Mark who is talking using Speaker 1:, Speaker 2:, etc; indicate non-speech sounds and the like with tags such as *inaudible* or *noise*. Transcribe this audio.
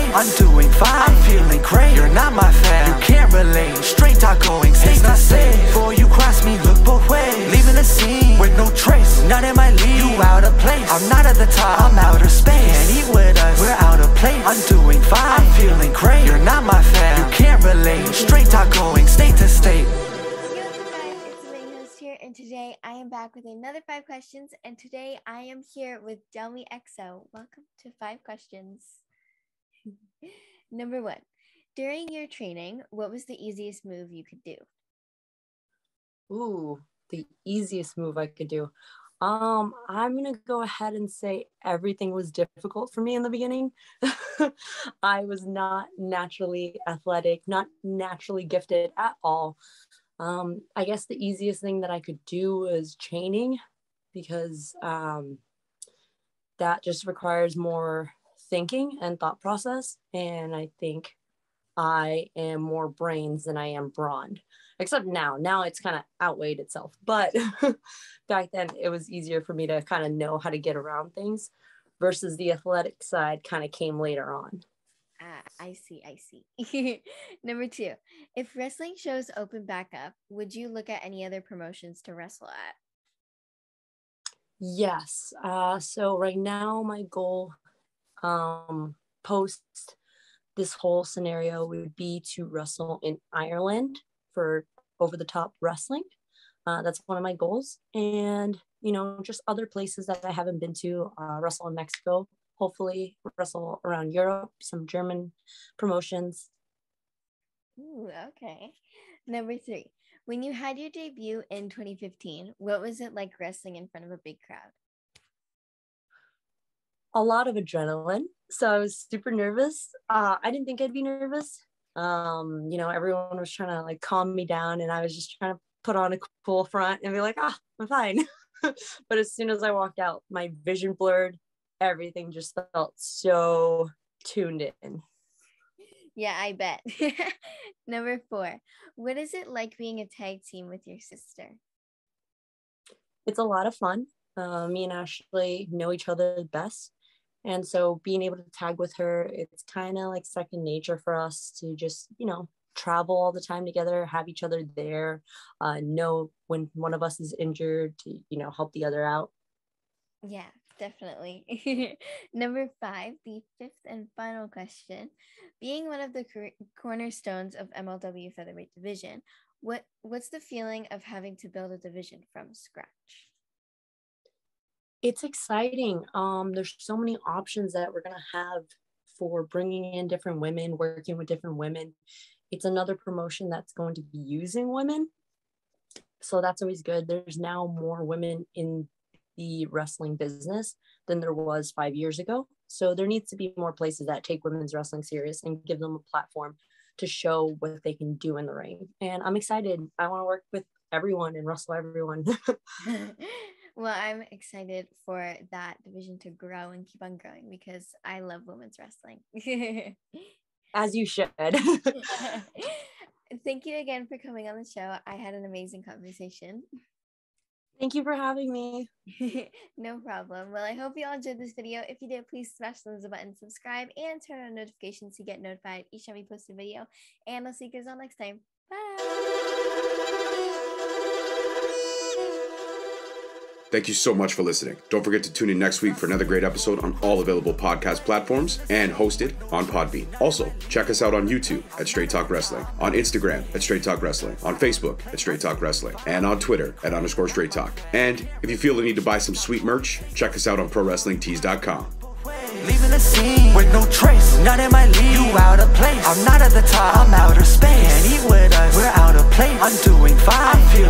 Speaker 1: place. I'm doing fine. I'm feeling great. You're not my fan. You can't relate. Straight talk going state to state. Before you cross me, look both ways. Leaving the scene with no trace. Not in my league. You out of place. I'm not at the top. I'm outer space. Can't eat with us. We're out of place. I'm doing fine. I'm feeling great. You're not my fan. You can't relate. Straight talk going state to state.
Speaker 2: And today I am back with another five questions. And today I am here with Delmi EXO. Welcome to Five Questions. Number one, during your training, what was the easiest move you could do?
Speaker 3: Ooh, the easiest move I could do. Um, I'm gonna go ahead and say everything was difficult for me in the beginning. *laughs* I was not naturally athletic, not naturally gifted at all. Um, I guess the easiest thing that I could do was chaining because um, that just requires more thinking and thought process. And I think I am more brains than I am brawn. Except now, now it's kind of outweighed itself. But *laughs* back then, it was easier for me to kind of know how to get around things versus the athletic side kind of came later on.
Speaker 2: Ah, I see, I see. *laughs* Number two, if wrestling shows open back up, would you look at any other promotions to wrestle at?
Speaker 3: Yes. Uh, so right now, my goal um, post this whole scenario would be to wrestle in Ireland for over the top wrestling. Uh, that's one of my goals. And, you know, just other places that I haven't been to, uh, wrestle in Mexico, hopefully wrestle around Europe, some German promotions.
Speaker 2: Ooh, okay. Number three, when you had your debut in 2015, what was it like wrestling in front of a big crowd?
Speaker 3: A lot of adrenaline. So I was super nervous. Uh, I didn't think I'd be nervous. Um, you know, everyone was trying to like calm me down, and I was just trying to put on a cool front and be like, ah, I'm fine. *laughs* but as soon as I walked out, my vision blurred. Everything just felt so tuned in.
Speaker 2: Yeah, I bet. *laughs* Number four, what is it like being a tag team with your sister?
Speaker 3: It's a lot of fun. Uh, me and Ashley know each other best. And so being able to tag with her, it's kind of like second nature for us to just, you know, travel all the time together, have each other there, uh, know when one of us is injured to, you know, help the other out.
Speaker 2: Yeah, definitely. *laughs* Number five, the fifth and final question. Being one of the cor- cornerstones of MLW Featherweight Division, what what's the feeling of having to build a division from scratch?
Speaker 3: It's exciting. Um, there's so many options that we're gonna have for bringing in different women, working with different women. It's another promotion that's going to be using women, so that's always good. There's now more women in the wrestling business than there was five years ago. So there needs to be more places that take women's wrestling serious and give them a platform to show what they can do in the ring. And I'm excited. I want to work with everyone and wrestle everyone. *laughs* *laughs*
Speaker 2: Well, I'm excited for that division to grow and keep on growing because I love women's wrestling. *laughs*
Speaker 3: As you should. *laughs*
Speaker 2: Thank you again for coming on the show. I had an amazing conversation.
Speaker 3: Thank you for having me. *laughs*
Speaker 2: no problem. Well, I hope you all enjoyed this video. If you did, please smash the button, subscribe, and turn on notifications to get notified each time we post a video. And I'll see you guys all next time. Bye.
Speaker 4: Thank you so much for listening. Don't forget to tune in next week for another great episode on all available podcast platforms and hosted on Podbean. Also, check us out on YouTube at Straight Talk Wrestling, on Instagram at Straight Talk Wrestling, on Facebook at Straight Talk Wrestling, and on Twitter at underscore Straight Talk. And if you feel the need to buy some sweet merch, check us out on ProWrestlingTees.com.
Speaker 1: Leaving the scene with no trace, not in my. You out of place. I'm not at the top. I'm outer space. Can't eat with us. We're out of place. I'm doing fine. I'm feeling